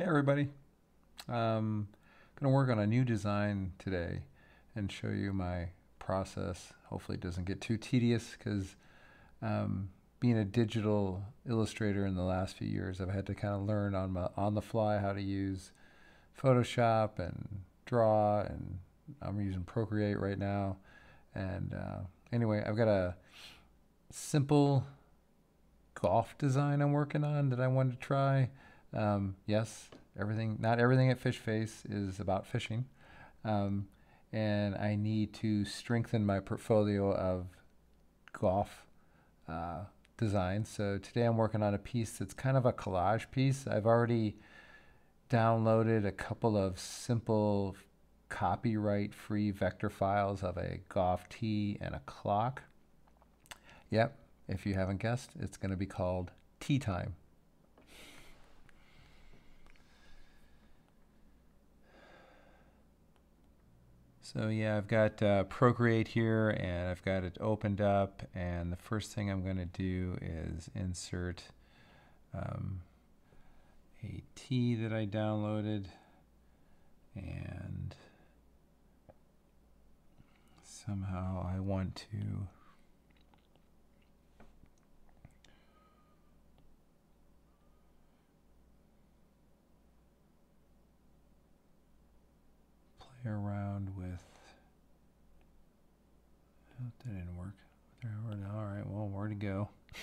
Hey everybody. Um, gonna work on a new design today and show you my process. Hopefully it doesn't get too tedious because um, being a digital illustrator in the last few years, I've had to kind of learn on my, on the fly how to use Photoshop and draw and I'm using Procreate right now. And uh, anyway, I've got a simple golf design I'm working on that I wanted to try. Um, yes, everything, not everything at Fishface is about fishing. Um, and I need to strengthen my portfolio of golf uh, designs. So today I'm working on a piece that's kind of a collage piece. I've already downloaded a couple of simple copyright free vector files of a golf tee and a clock. Yep, if you haven't guessed, it's going to be called Tee Time. So yeah, I've got uh, Procreate here and I've got it opened up and the first thing I'm going to do is insert um, a tee that I downloaded and somehow I want to play around with. Oh, that didn't work. All right, well, where to go?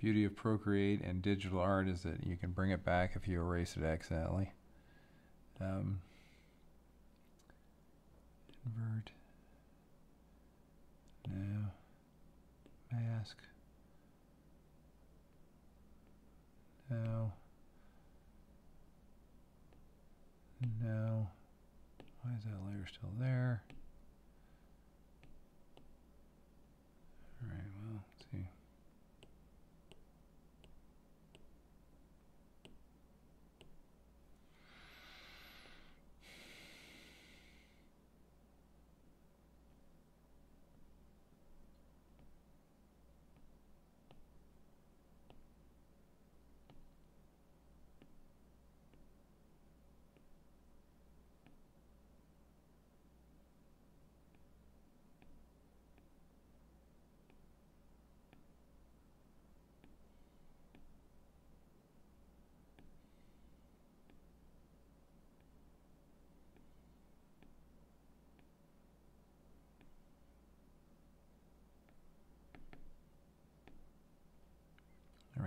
Beauty of Procreate and digital art is that you can bring it back if you erase it accidentally. Um, invert. Now, mask. Now. No. Why is that layer still there? Alright, well, let's see.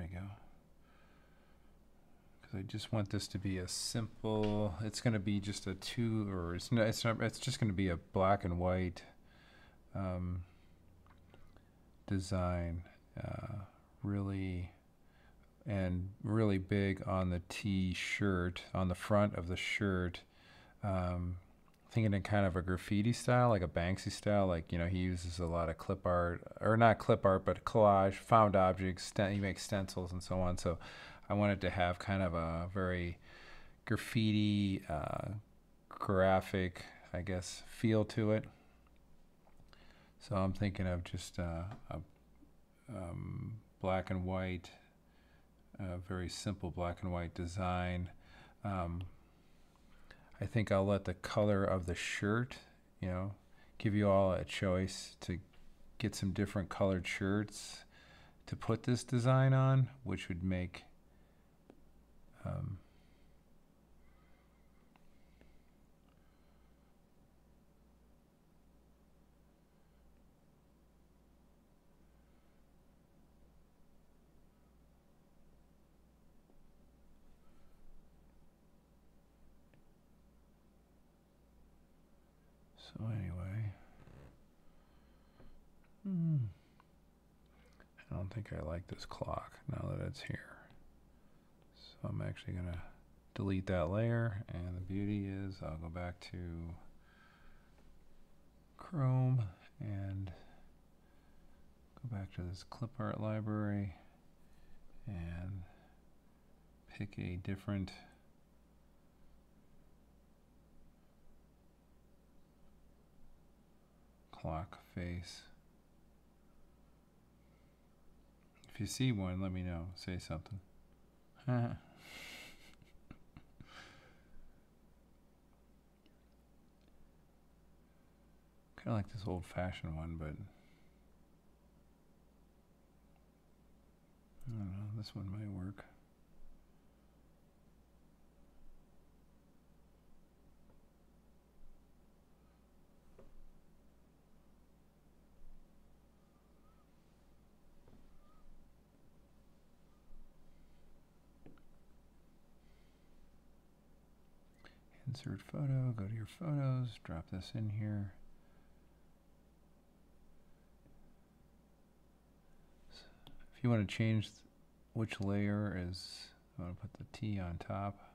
We go. Because I just want this to be a simple. It's going to be just a two, or it's not. It's not. It's just going to be a black and white um, design. Uh, really, and really big on the T-shirt on the front of the shirt. Um, thinking in kind of a graffiti style, like a Banksy style. Like you know, he uses a lot of clip art, or not clip art, but collage, found objects. St- he makes stencils and so on. So I wanted to have kind of a very graffiti, uh, graphic, I guess, feel to it. So I'm thinking of just uh, a um, black and white, a very simple black and white design. Um, I think I'll let the color of the shirt, you know, give you all a choice to get some different colored shirts to put this design on, which would make um, So anyway, hmm. I don't think I like this clock now that it's here. So I'm actually going to delete that layer and the beauty is I'll go back to Chrome and go back to this clip art library and pick a different clock face. If you see one, let me know. Say something. kind of like this old fashioned one, but I don't know. This one might work. Insert photo, go to your photos, drop this in here. If you want to change which layer is, I want to put the tee on top.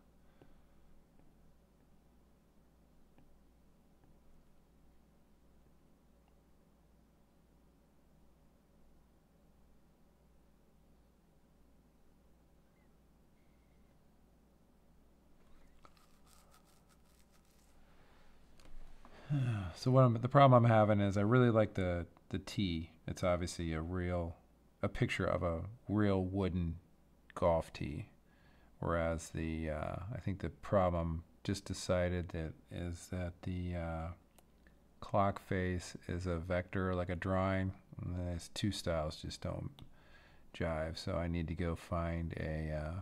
So what I'm, the problem I'm having is I really like the the tee. It's obviously a real a picture of a real wooden golf tee, whereas the uh, I think the problem just decided that is that the uh, clock face is a vector like a drawing. And these two styles just don't jive. So I need to go find a uh,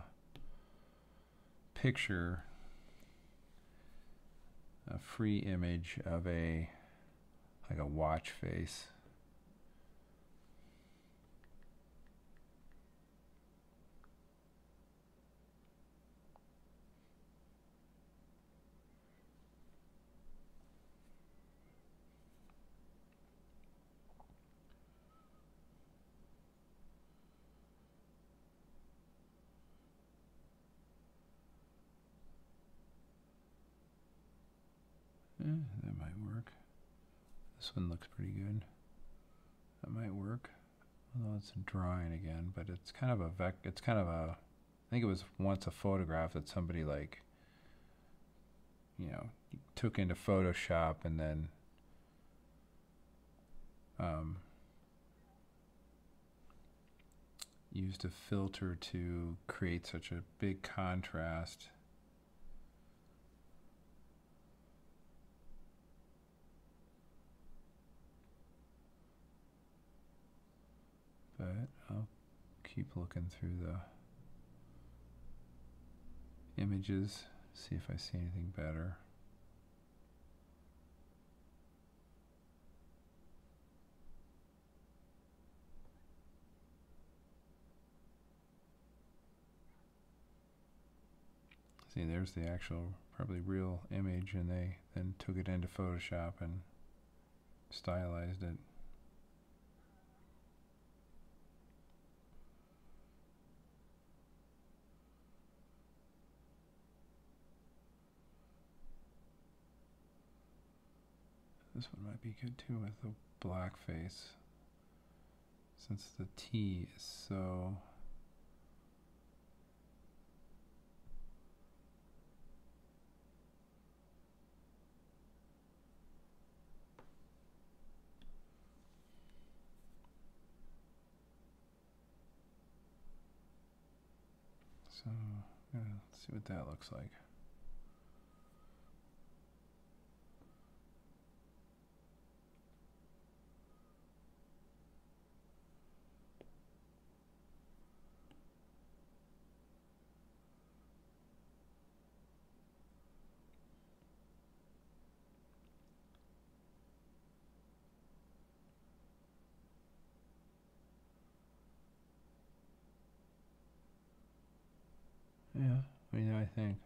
picture a free image of a like a watch face. That might work. This one looks pretty good. That might work. Although it's a drawing again, but it's kind of a vec. It's kind of a. I think it was once a photograph that somebody like. You know, took into Photoshop and then. Um, used a filter to create such a big contrast but I'll keep looking through the images, see if I see anything better. See, there's the actual, probably real image, and they then took it into Photoshop and stylized it. This one might be good too with the black face. Since the tee is so So, yeah, let's see what that looks like. Yeah, I mean, I think.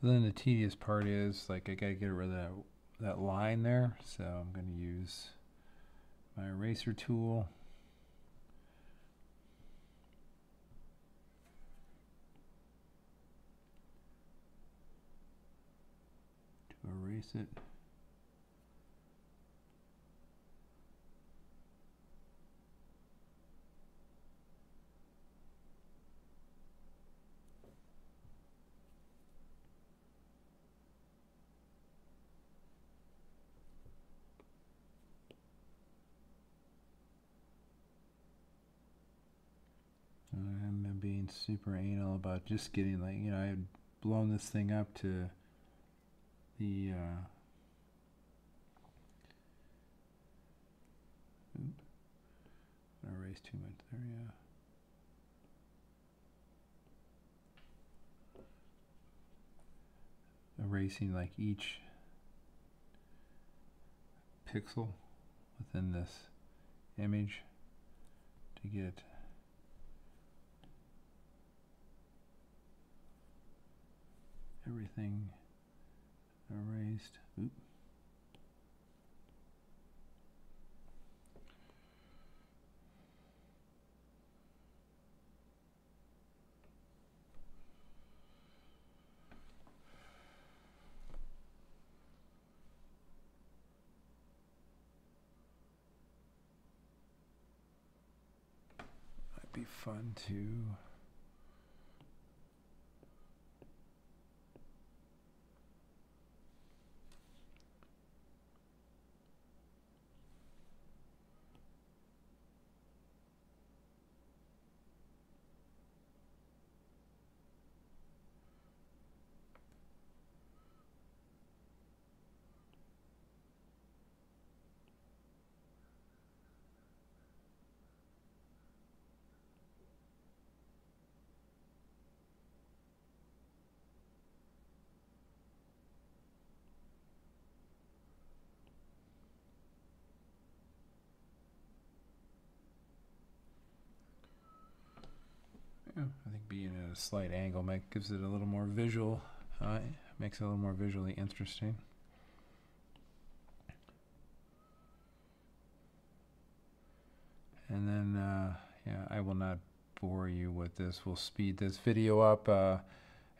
So then the tedious part is like I gotta get rid of that that line there. So I'm gonna use my eraser tool. To erase it. Being super anal about just getting like you know I had blown this thing up to the uh, I too much there yeah. Erasing like each pixel within this image to get everything erased. Oop. Might be fun to Yeah, I think being at a slight angle make, gives it a little more visual, uh, makes it a little more visually interesting. And then, uh, yeah, I will not bore you with this. We'll speed this video up uh,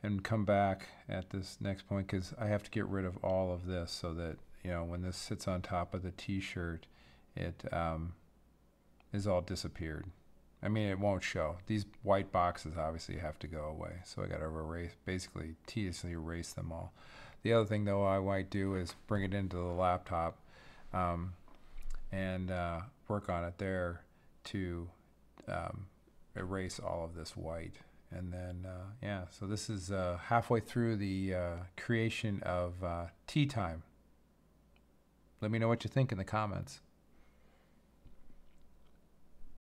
and come back at this next point because I have to get rid of all of this so that, you know, when this sits on top of the t-shirt, it um, is all disappeared. I mean, it won't show. These white boxes obviously have to go away. So I got to erase, basically tediously erase them all. The other thing though I might do is bring it into the laptop um, and uh, work on it there to um, erase all of this white. And then, uh, yeah, so this is uh, halfway through the uh, creation of uh, Tee Time. Let me know what you think in the comments.